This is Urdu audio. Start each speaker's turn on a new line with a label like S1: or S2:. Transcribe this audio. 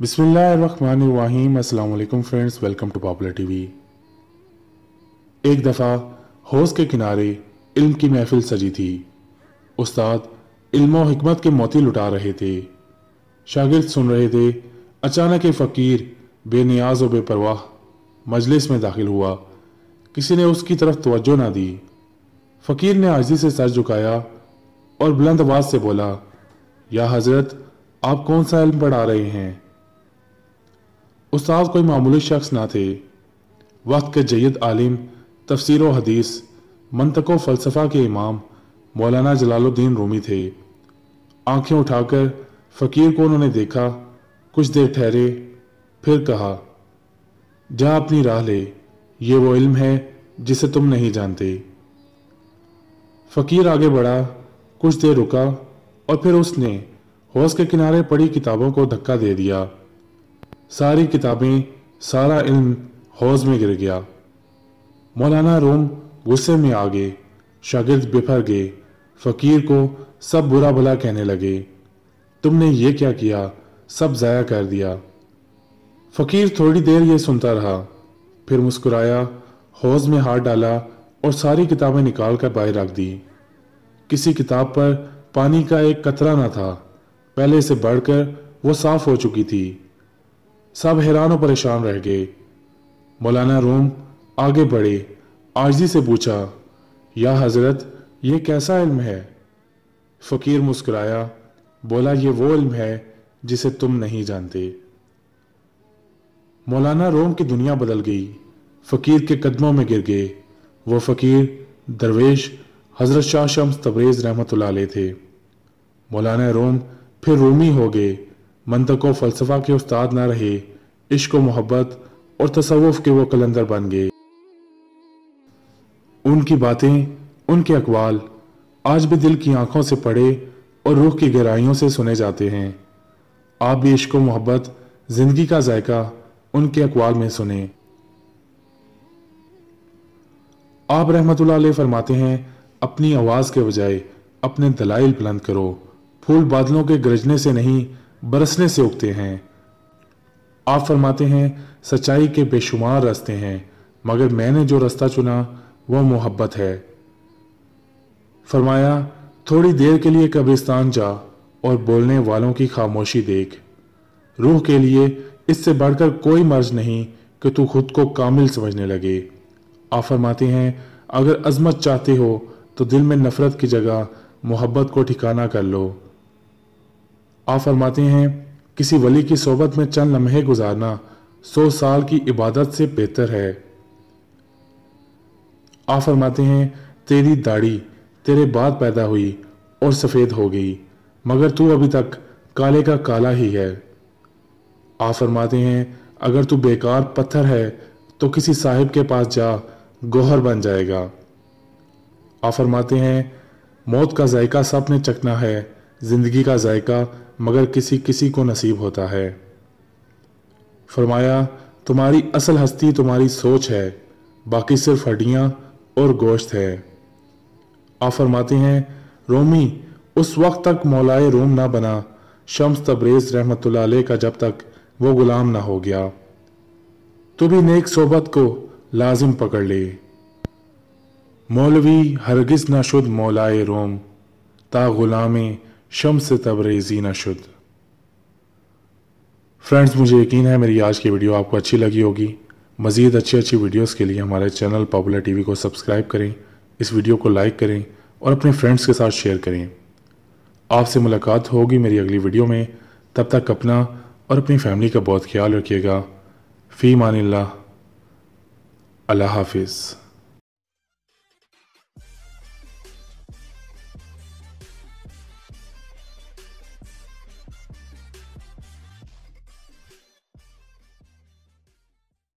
S1: بسم اللہ الرحمن الرحیم السلام علیکم friends welcome to popular TV ایک دفعہ حوض کے کنارے علم کی محفل سجی تھی۔ استاد علم و حکمت کے موتی لٹا رہے تھے۔ شاگرد سن رہے تھے۔ اچانک ایک فقیر بے نیاز و بے پرواہ مجلس میں داخل ہوا۔ کسی نے اس کی طرف توجہ نہ دی۔ فقیر نے عاجزی سے سر جھکایا اور بلند آواز سے بولا، یا حضرت، آپ کون سا علم پڑھا رہے ہیں؟ استاد کوئی معمولی شخص نہ تھے۔ وقت کے جید عالم، تفسیر و حدیث، منطق و فلسفہ کے امام مولانا جلال الدین رومی تھے۔ آنکھیں اٹھا کر فقیر کو انہوں نے دیکھا، کچھ دیر ٹھہرے، پھر کہا، جا اپنی راہ لے، یہ وہ علم ہے جسے تم نہیں جانتے۔ فقیر آگے بڑھا، کچھ دیر رکا اور پھر اس نے حوض کے کنارے پڑی کتابوں کو دھکا دے دیا۔ ساری کتابیں سارا علم حوض میں گر گیا۔ مولانا روم غصے میں آگے شاگرد بفر گئے، فقیر کو سب برا بھلا کہنے لگے۔ تم نے یہ کیا کیا؟ سب ضائع کر دیا۔ فقیر تھوڑی دیر یہ سنتا رہا، پھر مسکرایا، حوض میں ہاتھ ڈالا اور ساری کتابیں نکال کر باہر رکھ دی۔ کسی کتاب پر پانی کا ایک قطرہ نہ تھا، پہلے سے بڑھ کر وہ صاف ہو چکی تھی۔ سب حیران و پریشان رہ گئے۔ مولانا روم آگے بڑھے آجزی سے پوچھا، یا حضرت، یہ کیسا علم ہے؟ فقیر مسکرایا، بولا، یہ وہ علم ہے جسے تم نہیں جانتے۔ مولانا روم کی دنیا بدل گئی۔ فقیر کے قدموں میں گر گئے۔ وہ فقیر، درویش، حضرت شاہ شمس تبریز رحمت اللہ علیہ تھے۔ مولانا روم پھر رومی ہو گئے۔ منطق و فلسفہ کے استاد نہ رہے، عشق و محبت اور تصوف کے وہ کلندر بن گئے۔ ان کی باتیں، ان کے اقوال آج بھی دل کی آنکھوں سے پڑے اور روح کی گہرائیوں سے سنے جاتے ہیں۔ آپ بھی عشق و محبت، زندگی کا ذائقہ ان کے اقوال میں سنیں۔ آپ رحمت اللہ علیہ فرماتے ہیں، اپنی آواز کے بجائے اپنے دلائل بلند کرو۔ پھول بادلوں کے گرجنے سے نہیں برسنے سے اگتے ہیں۔ آپ فرماتے ہیں، سچائی کے بے شمار رستے ہیں، مگر میں نے جو رستہ چنا، وہ محبت ہے۔ فرمایا، تھوڑی دیر کے لیے قبرستان جا اور بولنے والوں کی خاموشی دیکھ۔ روح کے لیے اس سے بڑھ کر کوئی مرض نہیں کہ تو خود کو کامل سمجھنے لگے۔ آپ فرماتے ہیں، اگر عظمت چاہتے ہو تو دل میں نفرت کی جگہ محبت کو ٹھکانہ کر لو۔ آپ فرماتے ہیں، کسی ولی کی صحبت میں چند لمحے گزارنا سو سال کی عبادت سے بہتر ہے۔ آپ فرماتے ہیں، تیری داڑھی تیرے بعد پیدا ہوئی اور سفید ہو گئی، مگر تو ابھی تک کالے کا کالا ہی ہے۔ آپ فرماتے ہیں، اگر تو بیکار پتھر ہے تو کسی صاحب کے پاس جا، گوہر بن جائے گا۔ آپ فرماتے ہیں، موت کا ذائقہ سب نے چکنا ہے زندگی کا ذائقہ مگر کسی کسی کو نصیب ہوتا ہے۔ فرمایا، تمہاری اصل ہستی، تمہاری سوچ ہے، باقی صرف ہڈیاں اور گوشت ہے۔ آپ فرماتے ہیں، رومی، اس وقت تک مولائے روم نہ بنا۔ شمس تبریز رحمت اللہ علیہ کا جب تک وہ غلام نہ ہو گیا۔ تو بھی نیک صحبت کو لازم پکڑ لے۔ مولوی، ہرگز نہ شد مولائے روم۔ تا غلام شمس تبریزی نہ شد۔ فرینڈز، مجھے یقین ہے میری آج کی ویڈیو آپ کو اچھی لگی ہوگی۔ مزید اچھی اچھی ویڈیوز کے لیے ہمارے چینل پاپولر ٹی وی کو سبسکرائب کریں، اس ویڈیو کو لائک کریں اور اپنے فرینڈز کے ساتھ شیئر کریں۔ آپ سے ملاقات ہوگی میری اگلی ویڈیو میں۔ تب تک اپنا اور اپنی فیملی کا بہت خیال رکھیے گا۔ فی مان اللہ۔ اللہ حافظ۔